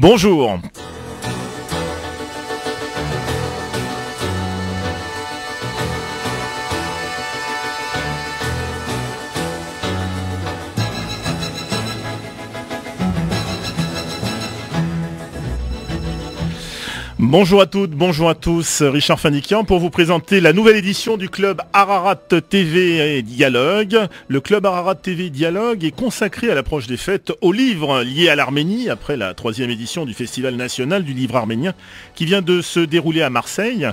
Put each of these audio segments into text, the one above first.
Bonjour. Bonjour à toutes, bonjour à tous, Richard Fanikian pour vous présenter la nouvelle édition du club Ararat TV Dialogue. Le club Ararat TV Dialogue est consacré à l'approche des fêtes aux livres liés à l'Arménie après la troisième édition du Festival national du livre arménien qui vient de se dérouler à Marseille.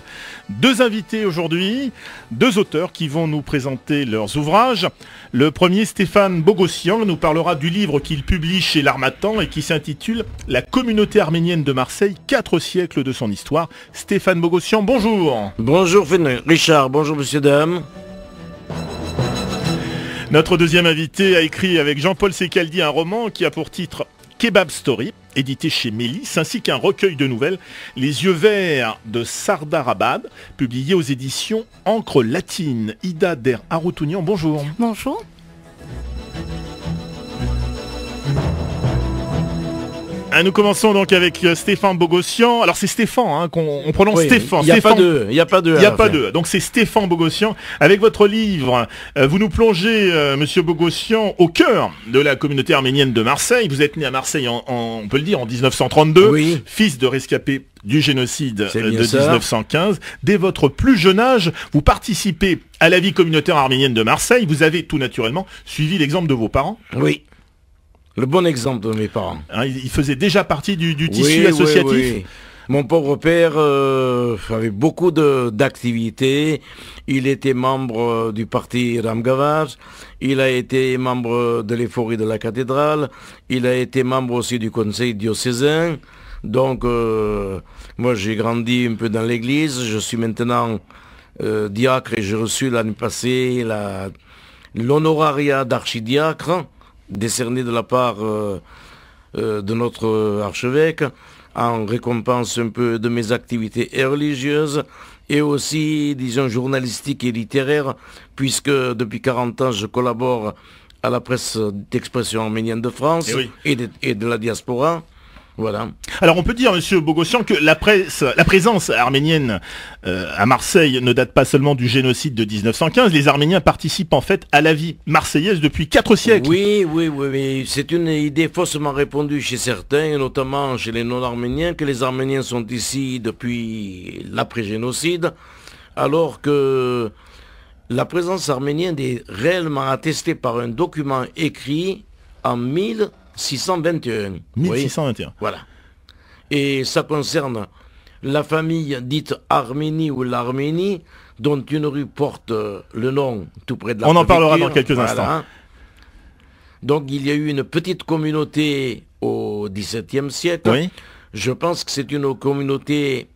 Deux invités aujourd'hui, deux auteurs qui vont nous présenter leurs ouvrages. Le premier, Stéphane Bogossian, nous parlera du livre qu'il publie chez l'Armatan et qui s'intitule La communauté arménienne de Marseille, quatre siècles de son histoire. Stéphane Bogossian, bonjour. Bonjour Richard, bonjour monsieur, dame. Notre deuxième invité a écrit avec Jean-Paul Secaldi un roman qui a pour titre Kebab Story, édité chez Mélis, ainsi qu'un recueil de nouvelles, Les yeux verts de Sardarabad, publié aux éditions Encre latine. Ida Der Aroutounian, bonjour. Bonjour. Nous commençons donc avec euh, Stéphane Bogossian. Alors c'est Stéphane hein, qu'on prononce Stéphane. Il n'y a, pas de, il a pas de. Il a pas de. Donc c'est Stéphane Bogossian. Avec votre livre, euh, vous nous plongez, euh, Monsieur Bogossian, au cœur de la communauté arménienne de Marseille. Vous êtes né à Marseille, en, on peut le dire, en 1932, oui. fils de rescapé du génocide de 1915. Dès votre plus jeune âge, vous participez à la vie communautaire arménienne de Marseille. Vous avez tout naturellement suivi l'exemple de vos parents. Oui. Le bon exemple de mes parents. Hein, il faisait déjà partie du, tissu associatif Mon pauvre père euh, avait beaucoup d'activités. Il était membre euh, du parti Ramgavaz. Il a été membre de l'euphorie de la cathédrale. Il a été membre aussi du conseil diocésain. Donc, euh, moi, j'ai grandi un peu dans l'église. Je suis maintenant diacre et j'ai reçu l'année passée l'honorariat d'archidiacre décerné de la part euh, euh, de notre archevêque en récompense un peu de mes activités religieuses et aussi, disons, journalistiques et littéraires, puisque depuis 40 ans, je collabore à la presse d'expression arménienne de France eh et de la diaspora. Voilà. Alors on peut dire, Monsieur Bogossian, que la, presse, la présence arménienne euh, à Marseille ne date pas seulement du génocide de 1915. Les Arméniens participent en fait à la vie marseillaise depuis quatre siècles. Oui, oui, oui, oui. C'est une idée faussement répandue chez certains, notamment chez les non-arméniens, que les Arméniens sont ici depuis l'après-génocide, alors que la présence arménienne est réellement attestée par un document écrit en 1000 621. 1621. voilà. Et ça concerne la famille dite Arménie ou l'Arménie, dont une rue porte le nom tout près de la On en parlera dans quelques instants. Donc il y a eu une petite communauté au XVIIe siècle. Oui. Je pense que c'est une communauté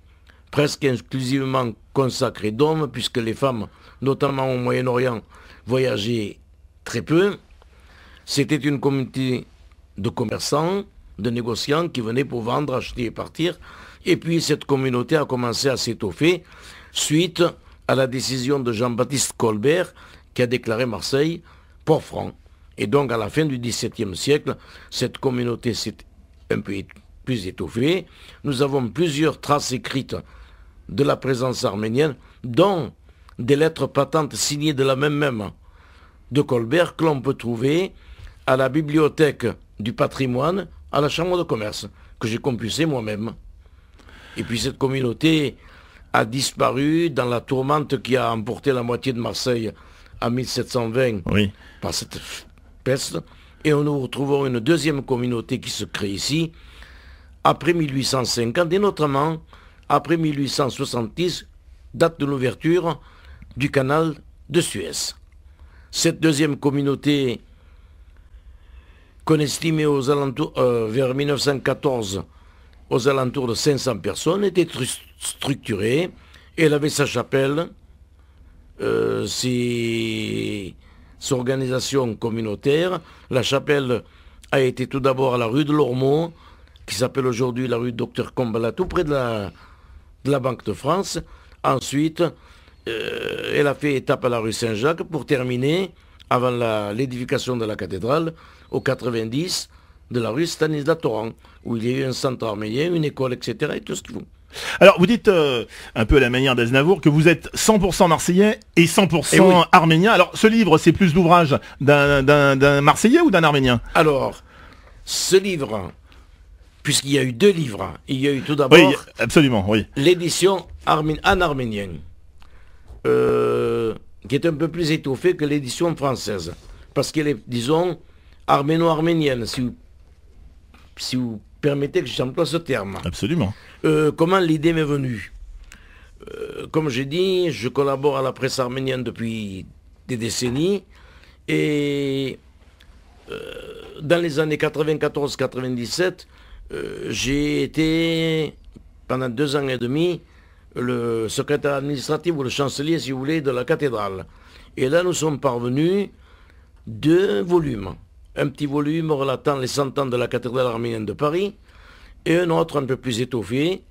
presque exclusivement consacrée d'hommes, puisque les femmes, notamment au Moyen-Orient, voyageaient très peu. C'était une communauté de commerçants, de négociants qui venaient pour vendre, acheter et partir. Et puis cette communauté a commencé à s'étoffer suite à la décision de Jean-Baptiste Colbert qui a déclaré Marseille port franc. Et donc à la fin du XVIIe siècle, cette communauté s'est un peu plus étoffée. Nous avons plusieurs traces écrites de la présence arménienne, dont des lettres patentes signées de la même même de Colbert que l'on peut trouver à la bibliothèque du patrimoine à la chambre de commerce, que j'ai compulsé moi-même. Et puis cette communauté a disparu dans la tourmente qui a emporté la moitié de Marseille en 1720 par cette peste. Et nous retrouvons une deuxième communauté qui se crée ici après 1850 et notamment après 1870, date de l'ouverture du canal de Suez. Cette deuxième communauté qu'on estimait aux alentours, euh, vers 1914 aux alentours de 500 personnes, était structurée. Elle avait sa chapelle, euh, ses, organisations communautaires. La chapelle a été tout d'abord à la rue de l'Ormeau, qui s'appelle aujourd'hui la rue Docteur Combala, tout près de la, de la Banque de France. Ensuite, euh, elle a fait étape à la rue Saint-Jacques pour terminer, avant l'édification de la cathédrale, au 90, de la rue Stanislas Torrent, où il y a eu un centre arménien, une école, etc. et tout ce qu'il faut. Alors, vous dites euh, un peu à la manière d'Aznavour que vous êtes 100% marseillais et 100% arménien. Alors, ce livre, c'est plus l'ouvrage d'un marseillais ou d'un arménien? Alors, ce livre, puisqu'il y a eu deux livres, il y a eu tout d'abord... Oui, absolument, oui. L'édition en arménien, euh, qui est un peu plus étoffée que l'édition française, parce qu'elle est, disons, arméno-arménienne, si vous, si vous permettez que j'emploie ce terme. Absolument. Euh, comment l'idée m'est venue? Euh, Comme j'ai dit, je collabore à la presse arménienne depuis des décennies et euh, dans les années 94-97, j'ai été pendant deux ans et demi le secrétaire administratif ou le chancelier, si vous voulez, de la cathédrale. Et là, nous sommes parvenus deux volumes un petit volume relatant les cent ans de la cathédrale arménienne de Paris, et un autre un peu plus étoffé,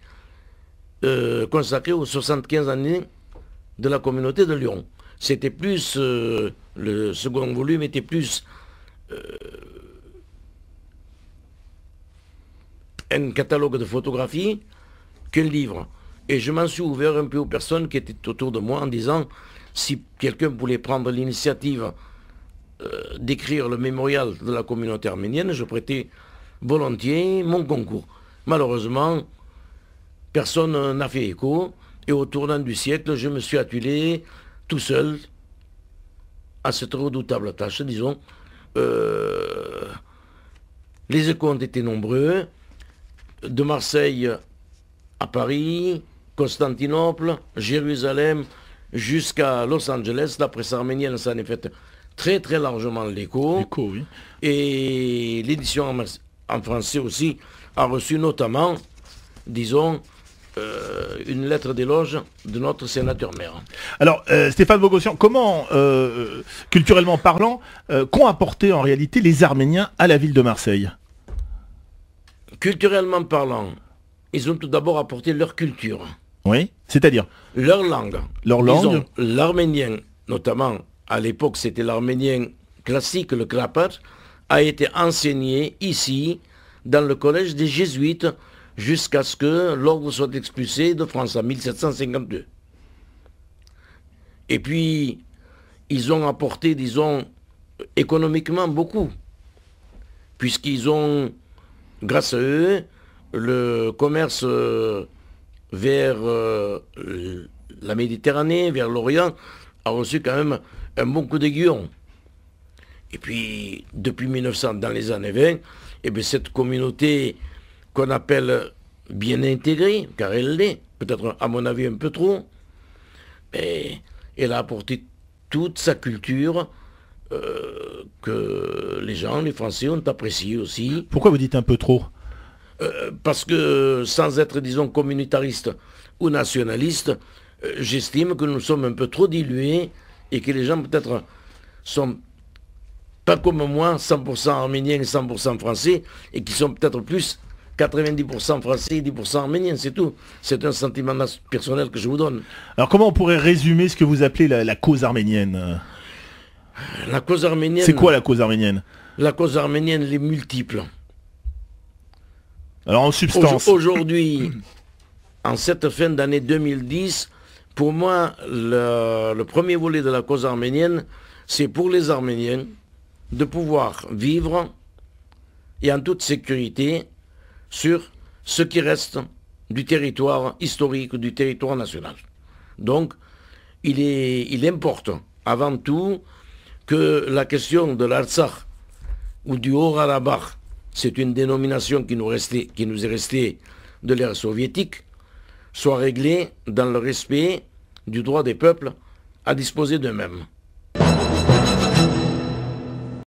euh, consacré aux 75 années de la communauté de Lyon. C'était plus, euh, le second volume était plus euh, un catalogue de photographies qu'un livre. Et je m'en suis ouvert un peu aux personnes qui étaient autour de moi en disant, si quelqu'un voulait prendre l'initiative euh, d'écrire le mémorial de la communauté arménienne, je prêtais volontiers mon concours. Malheureusement, personne n'a fait écho, et au tournant du siècle, je me suis attelé tout seul à cette redoutable tâche, disons. Euh, les échos ont été nombreux, de Marseille à Paris, Constantinople, Jérusalem, jusqu'à Los Angeles. La presse arménienne s'en est faite très très largement l'écho. oui. Et l'édition en, français aussi a reçu notamment, disons, euh, une lettre d'éloge de notre sénateur-maire. Alors, euh, Stéphane Bogossian, comment, euh, culturellement parlant, qu'ont apporté en réalité les Arméniens à la ville de Marseille? Culturellement parlant, ils ont tout d'abord apporté leur culture. Oui, c'est-à-dire Leur langue. Leur langue L'arménien, notamment à l'époque c'était l'arménien classique, le Krapat, a été enseigné ici, dans le collège des jésuites, jusqu'à ce que l'ordre soit expulsé de France en 1752. Et puis, ils ont apporté, disons, économiquement beaucoup, puisqu'ils ont, grâce à eux, le commerce euh, vers euh, la Méditerranée, vers l'Orient, a reçu quand même un bon coup d'aiguillon. Et puis, depuis 1900, dans les années 20, et eh cette communauté qu'on appelle bien intégrée, car elle l'est, peut-être à mon avis un peu trop, mais elle a apporté toute sa culture euh, que les gens, les Français, ont apprécié aussi. Pourquoi vous dites un peu trop? Euh, Parce que sans être, disons, communautariste ou nationaliste, euh, j'estime que nous sommes un peu trop dilués et que les gens peut-être sont pas comme moi, 100% arméniens et 100% français, et qui sont peut-être plus 90% français et 10% arméniens, c'est tout. C'est un sentiment personnel que je vous donne. Alors comment on pourrait résumer ce que vous appelez la, cause arménienne La cause arménienne... C'est quoi la cause arménienne? La cause arménienne, les multiples. Alors en substance... Aujourd'hui, en cette fin d'année 2010, pour moi, le, premier volet de la cause arménienne, c'est pour les Arméniens de pouvoir vivre et en toute sécurité sur ce qui reste du territoire historique, du territoire national. Donc, il est, il importe avant tout que la question de l'Artsakh ou du Haut-Karabakh, c'est une dénomination qui nous, est restée de l'ère soviétique, soit réglée dans le respect du droit des peuples à disposer d'eux-mêmes.